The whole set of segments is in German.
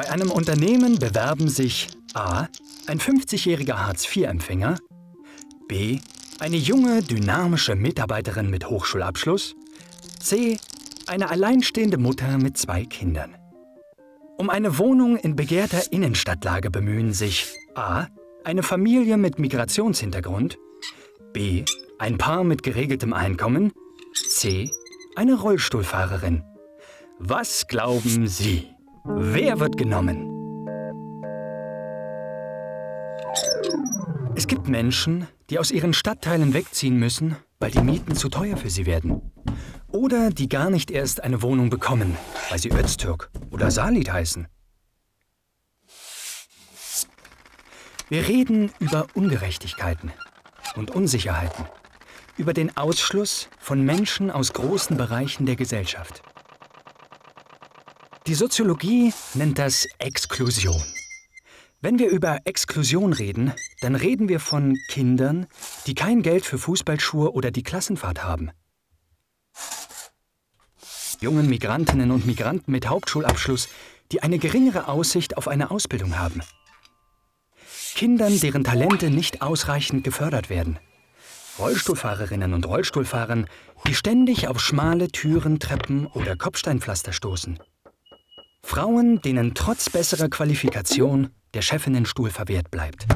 Bei einem Unternehmen bewerben sich a. ein 50-jähriger Hartz-IV-Empfänger, b. eine junge, dynamische Mitarbeiterin mit Hochschulabschluss, c. eine alleinstehende Mutter mit zwei Kindern. Um eine Wohnung in begehrter Innenstadtlage bemühen sich a. eine Familie mit Migrationshintergrund, b. ein Paar mit geregeltem Einkommen, c. eine Rollstuhlfahrerin. Was glauben Sie? Wer wird genommen? Es gibt Menschen, die aus ihren Stadtteilen wegziehen müssen, weil die Mieten zu teuer für sie werden. Oder die gar nicht erst eine Wohnung bekommen, weil sie Öztürk oder Salid heißen. Wir reden über Ungerechtigkeiten und Unsicherheiten, über den Ausschluss von Menschen aus großen Bereichen der Gesellschaft. Die Soziologie nennt das Exklusion. Wenn wir über Exklusion reden, dann reden wir von Kindern, die kein Geld für Fußballschuhe oder die Klassenfahrt haben. Jungen Migrantinnen und Migranten mit Hauptschulabschluss, die eine geringere Aussicht auf eine Ausbildung haben. Kindern, deren Talente nicht ausreichend gefördert werden. Rollstuhlfahrerinnen und Rollstuhlfahrern, die ständig auf schmale Türen, Treppen oder Kopfsteinpflaster stoßen. Frauen, denen trotz besserer Qualifikation der Chefinnenstuhl verwehrt bleibt.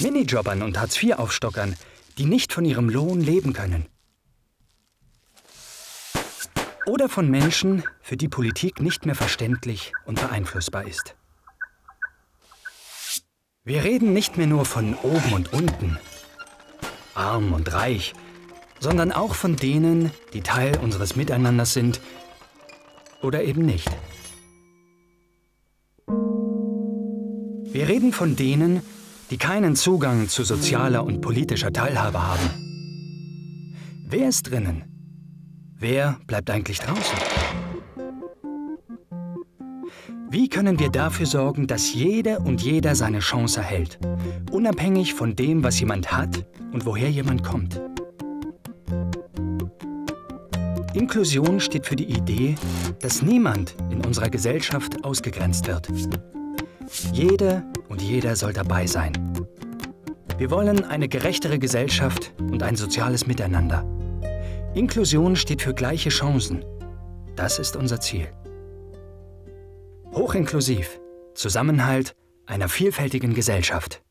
Minijobbern und Hartz-IV-Aufstockern, die nicht von ihrem Lohn leben können. Oder von Menschen, für die Politik nicht mehr verständlich und beeinflussbar ist. Wir reden nicht mehr nur von oben und unten, arm und reich, sondern auch von denen, die Teil unseres Miteinanders sind oder eben nicht. Wir reden von denen, die keinen Zugang zu sozialer und politischer Teilhabe haben. Wer ist drinnen? Wer bleibt eigentlich draußen? Wie können wir dafür sorgen, dass jede und jeder seine Chance erhält, unabhängig von dem, was jemand hat und woher jemand kommt? Inklusion steht für die Idee, dass niemand in unserer Gesellschaft ausgegrenzt wird. Jede und jeder soll dabei sein. Wir wollen eine gerechtere Gesellschaft und ein soziales Miteinander. Inklusion steht für gleiche Chancen. Das ist unser Ziel. Hochinklusiv. Zusammenhalt einer vielfältigen Gesellschaft.